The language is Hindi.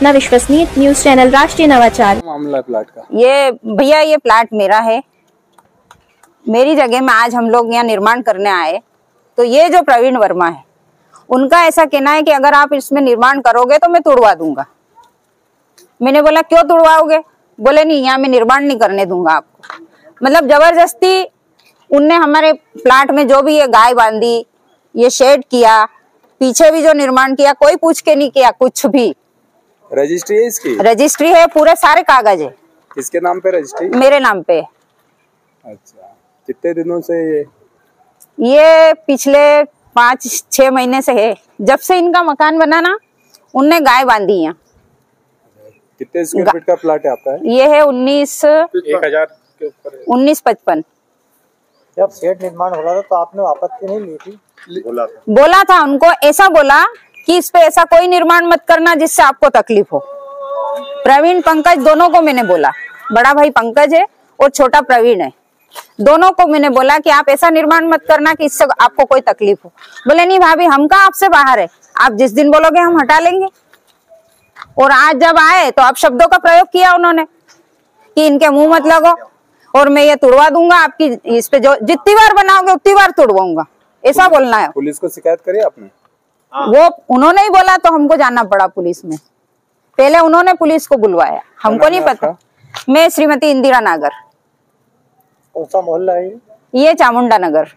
अपना विश्वसनीय न्यूज़ चैनल राष्ट्रीय नवाचार। मामला प्लाट का। ये भैया ये प्लाट मेरा है। मेरी जगह में आज हम लोग यहाँ निर्माण करने आए। तो ये जो प्रवीण वर्मा है उनका ऐसा कहना है कि अगर आप इसमें निर्माण करोगे तो मैं तोड़वा दूँगा। मैंने बोला क्यों तोड़वाओगे? बोले नहीं यहाँ मैं निर्माण नहीं करने दूँगा आपको। मतलब ज़बरदस्ती उनने हमारे प्लाट में जो भी ये गाय बांधी ये शेड किया पीछे भी जो निर्माण किया कोई पूछ के नहीं किया कुछ भी। रजिस्ट्री है इसकी? रजिस्ट्री है पूरे सारे कागज़ है। किसके नाम पे रजिस्ट्री मेरे नाम पे। अच्छा। कितने दिनों से ये? ये पिछले पाँच छह महीने से है। जब से इनका मकान बना ना उनने गाय बांधी है। कितने स्क्वायर फीट का प्लाट है आपका? है ये है उन्नीस एक हज़ार उन्नीस पचपन। जब सेट निर्माण हो रहा था तो आपने आपत्ति नहीं ली थी? बोला था। बोला था उनको ऐसा बोला कि इस पे ऐसा कोई निर्माण मत करना जिससे आपको तकलीफ़ हो। प्रवीण, पंकज दोनों को मैंने बोला। बड़ा भाई पंकज है और छोटा प्रवीण है। दोनों को मैंने बोला कि आप ऐसा निर्माण मत करना कि इससे आपको कोई तकलीफ़ हो। बोले, नहीं भाभी, हम कहा आपसे बाहर है? आप जिस दिन बोलोगे हम हटा लेंगे। और आज जब आए तो आप शब्दों का प्रयोग किया उन्होंने कि इनके मुँह मत लगो और मैं ये तुड़वा दूँगा आपकी इस पे जो जितनी बार बनाओगे उतनी बार तुड़वाऊँगा। ऐसा बोलना है। पुलिस को शिकायत करी आपने? वो उन्होंने ही बोला तो हमको जाना पड़ा पुलिस में। पहले उन्होंने पुलिस को बुलवाया। हमको नहीं पता। मैं श्रीमती इंदिरा नागर। कौन सा मोहल्ला है ये? ये चामुंडा नगर।